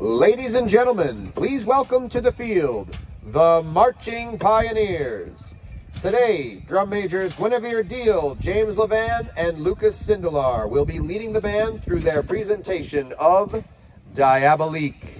Ladies and gentlemen, please welcome to the field the Marching Pioneers. Today, drum majors Guinevere Deal, James Levan, and Lucas Sindelar will be leading the band through their presentation of Diabolique.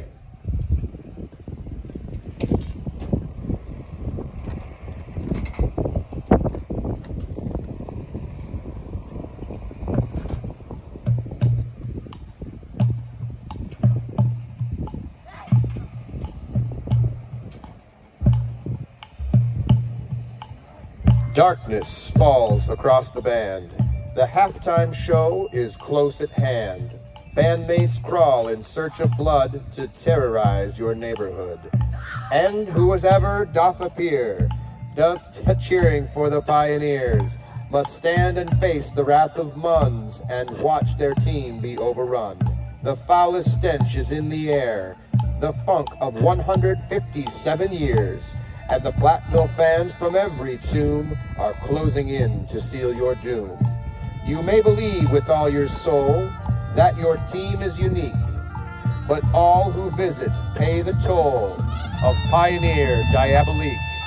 Darkness falls across the band. The halftime show is close at hand. Bandmates crawl in search of blood to terrorize your neighborhood. And whosoever doth appear, doth cheering for the pioneers, must stand and face the wrath of Muns and watch their team be overrun. The foulest stench is in the air, the funk of 157 years and the Platteville fans from every tomb are closing in to seal your doom. You may believe with all your soul that your team is unique, but all who visit pay the toll of Pioneer Diabolique.